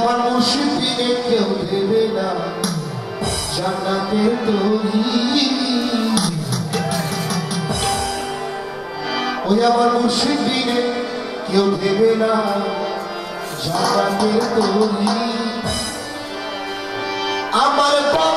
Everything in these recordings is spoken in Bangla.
আমার মুর্শিদ দিনে কেউ দেবে না জান্নাতের তরি। ওই আমার মুর্শিদ দিনে কেউ দেবে না জান্নাতের তরি। আমার বাবা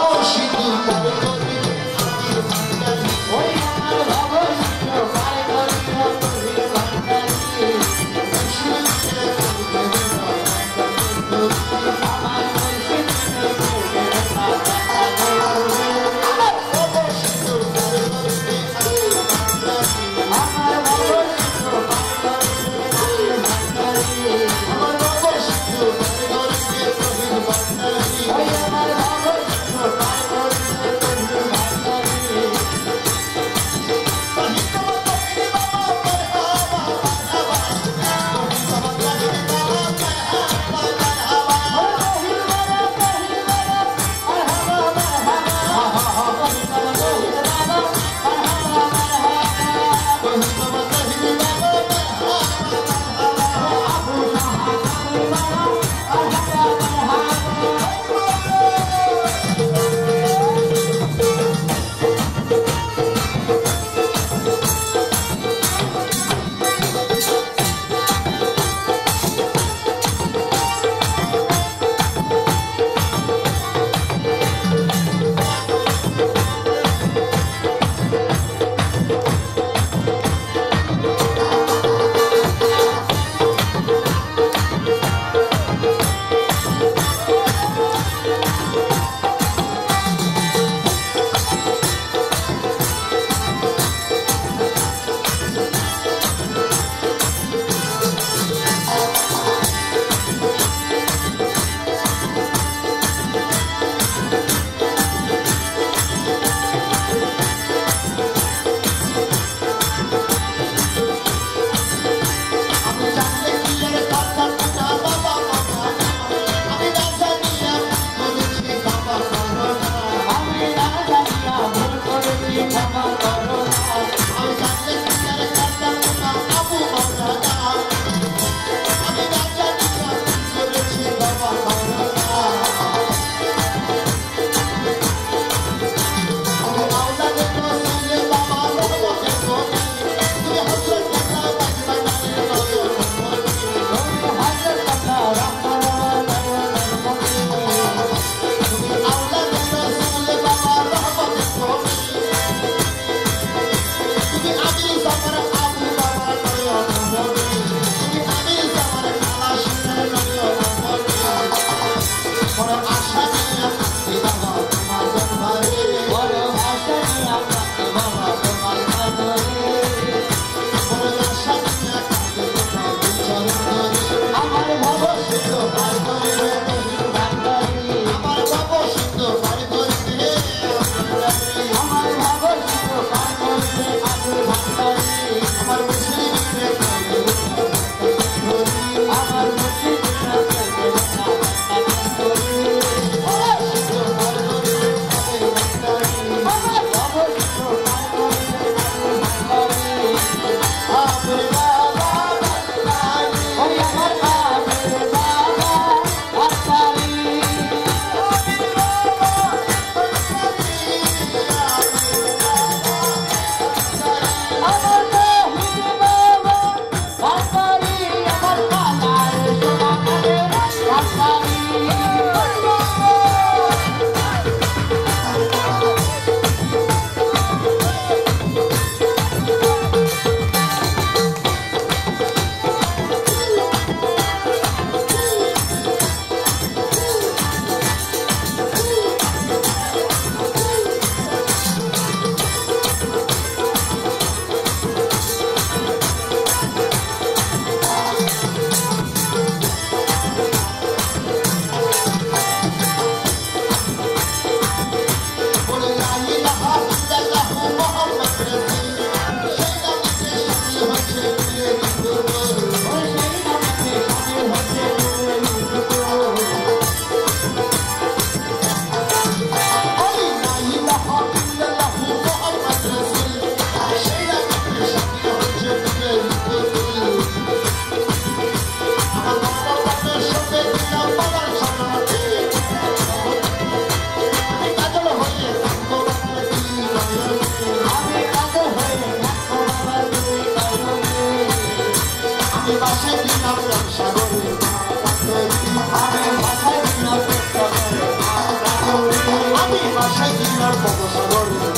Argentina, pocos valores.